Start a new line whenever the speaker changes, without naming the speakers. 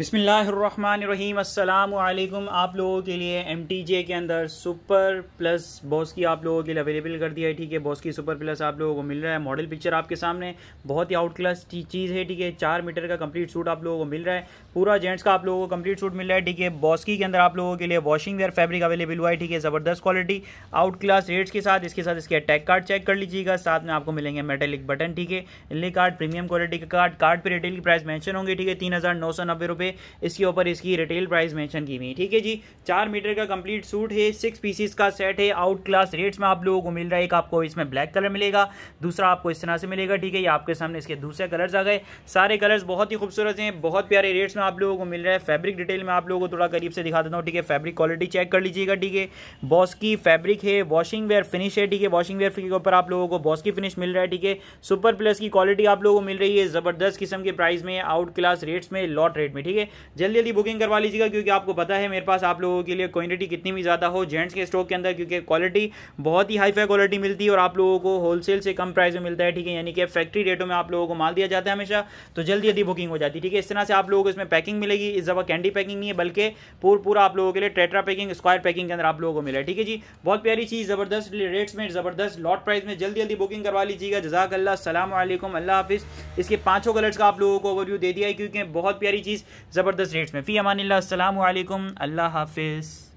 बिसमीम अल्लाम आप लोगों के लिए एमटीजे के अंदर सुपर प्लस बॉस की आप लोगों के लिए अवेलेबल कर दिया है, ठीक है? बॉस की सुपर प्लस आप लोगों को मिल रहा है। मॉडल पिक्चर आपके सामने। बहुत ही आउट क्लास चीज़ है, ठीक है? चार मीटर का कंप्लीट सूट आप लोगों को मिल रहा है। पूरा जेंट्स का आप लोगों को कंप्लीट सूट मिल रहा है, ठीक है? बॉस्की के अंदर आप लोगों के लिए वॉशिंग वेयर फैब्रिक अवेलेबल हुआ है, ठीक है? ज़बरदस्त क्वालिटी आउट क्लास रेट्स के साथ, इसके साथ इसके अटैक कार्ड चेक कर लीजिएगा। साथ में आपको मिलेंगे मेटेलिक बटन ठीक है? इनले कार्ड प्रीमियम क्वालिटी का कार्ड कार्ड पर रिटेल की प्राइस मैंशन होंगे, ठीक है? तीन हज़ार नौ सौ नब्बे रुपये इसके ऊपर इसकी रिटेल प्राइस मेंशन की हुई ठीक है जी? चार मीटर का कंप्लीट सूट है सिक्स पीसीस का सेट है आउट क्लास रेट्स में आप लोगों को मिल रहा है। एक आपको इसमें ब्लैक कलर मिलेगा, दूसरा आपको इस तरह से मिलेगा, ठीक है? ये आपके सामने इसके दूसरे कलर्स आ गए। सारे कलर्स बहुत ही खूबसूरत हैं, बहुत प्यारे रेट्स में आप लोगों को मिल रहा है। फैब्रिक डिटेल में आप लोगों को थोड़ा करीब से दिखा देता हूँ, ठीक है? फैब्रिक क्वालिटी चेक कर लीजिएगा, ठीक है? बॉस की फैब्रिक है वॉशिंग वेयर फिनिश है, ठीक है? वॉशिंग वेयर के ऊपर आप लोगों को बॉस की फिनिश मिल रहा है, ठीक है? सुपर प्लस की क्वालिटी आप लोगों को मिल रही है, ज़बरदस्त किस्म के प्राइस में आउट क्लास रेट्स में लॉट रेट में ठीक है? जल्दी जल्दी बुकिंग करवा लीजिएगा, क्योंकि आपको पता है मेरे पास आप लोगों के लिए क्वांटिटी कितनी भी ज़्यादा हो जेंट्स के स्टॉक के अंदर, क्योंकि क्वालिटी बहुत ही हाई फाई क्वालिटी मिलती है और आप लोगों को होलसेल से कम प्राइस में मिलता है, ठीक है? यानी कि फैक्ट्री रेटों में आप लोगों को माल दिया जाता है हमेशा तो जल्दी जल्दी बुकिंग हो जाती है, ठीक है? इस तरह से आप लोगों को इसमें पैकिंग मिलेगी, इस दफ़ा कैंडी पैकिंग नहीं है, बल्कि पूरा पूरा आप लोगों के लिए टेट्रा पैकिंग स्क्वायर पैकिंग के अंदर आप लोगों को मिला है, ठीक है जी? बहुत प्यारी चीज़, ज़बरदस्त रेट्स में, ज़बरदस्त लॉट प्राइस में, जल्दी जल्दी बुकिंग करवा लीजिएगा। जजाक अल्लाह सलाम अल्लाह हाफिज़। इसके पाँचों कलर्स का आप लोगों को ओवरव्यू दे दिया है, क्योंकि बहुत प्यारी चीज़ ज़बरदस्त रेट्स में। फ़ी अमान अल्लाह हाफिज़।